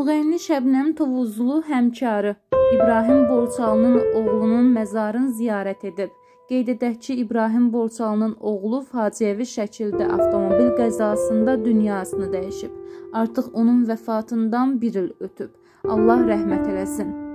Müğənni Şəbnəm Tovuzlu həmkarı İbrahim Borçalının oğlunun məzarını ziyarət edib. Qeyd edək ki, İbrahim Borçalının oğlu faciəvi şəkildə avtomobil qəzasında dünyasını dəyişib. Artıq onun vəfatından 1 il ötüb. Allah rəhmət eləsin.